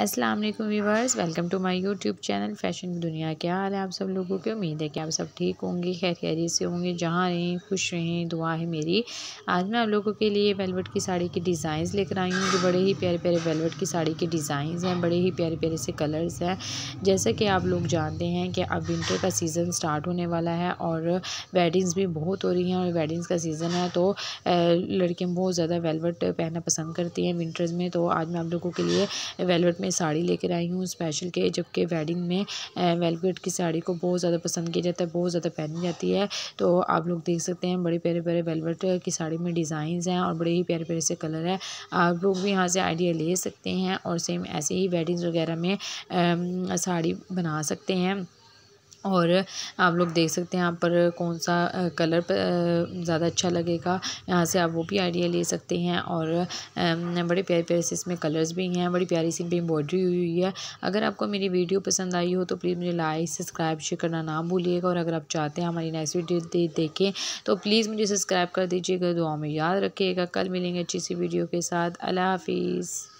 अस्सलाम वालेकुम viewers welcome to my YouTube channel fashion दुनिया क्या हाल है आप सब लोगों की? उम्मीद है कि आप सब ठीक होंगे खैर खैरी से होंगे, जहाँ रहें, खुश रहें, दुआ है मेरी। आज मैं आप लोगों के लिए वेलवेट की साड़ी के डिज़ाइंस लेकर आई हूँ, जो बड़े ही प्यारे प्यारे वेलवेट की साड़ी के डिज़ाइंस हैं, बड़े ही प्यारे प्यारे से कलर्स हैं। जैसे कि आप लोग जानते हैं कि अब विंटर का सीज़न स्टार्ट होने वाला है और वेडिंग्स भी बहुत हो रही हैं और वेडिंग्स का सीज़न है तो लड़कियाँ बहुत ज़्यादा वेलवेट पहनना पसंद करती हैं विंटर्स में। तो आज मैं आप लोगों के लिए वेलवेट में साड़ी लेकर आई हूँ स्पेशल के, जबकि वेडिंग में वेलवेट की साड़ी को बहुत ज़्यादा पसंद किया जाता है, बहुत ज़्यादा पहनी जाती है। तो आप लोग देख सकते हैं, बड़े प्यारे प्यारे वेलवेट की साड़ी में डिज़ाइंस हैं और बड़े ही प्यारे प्यारे से कलर है। आप लोग भी यहाँ से आइडिया ले सकते हैं और सेम ऐसे ही वेडिंग्स वगैरह में साड़ी बना सकते हैं। और आप लोग देख सकते हैं यहाँ पर कौन सा कलर ज़्यादा अच्छा लगेगा। यहाँ से आप वो भी आइडिया ले सकते हैं और बड़े प्यारे प्यारे से इसमें कलर्स भी हैं, बड़ी प्यारी सी भी एम्ब्रॉयडरी हुई हुई है। अगर आपको मेरी वीडियो पसंद आई हो तो प्लीज़ मुझे लाइक, सब्सक्राइब, शेयर करना ना भूलिएगा। और अगर आप चाहते हैं हमारी नेक्स्ट वीडियो दे, देखें तो प्लीज़ मुझे सब्सक्राइब कर दीजिएगा। दुआ में याद रखिएगा। कल मिलेंगे अच्छी सी वीडियो के साथ। अल्लाह हाफिज़।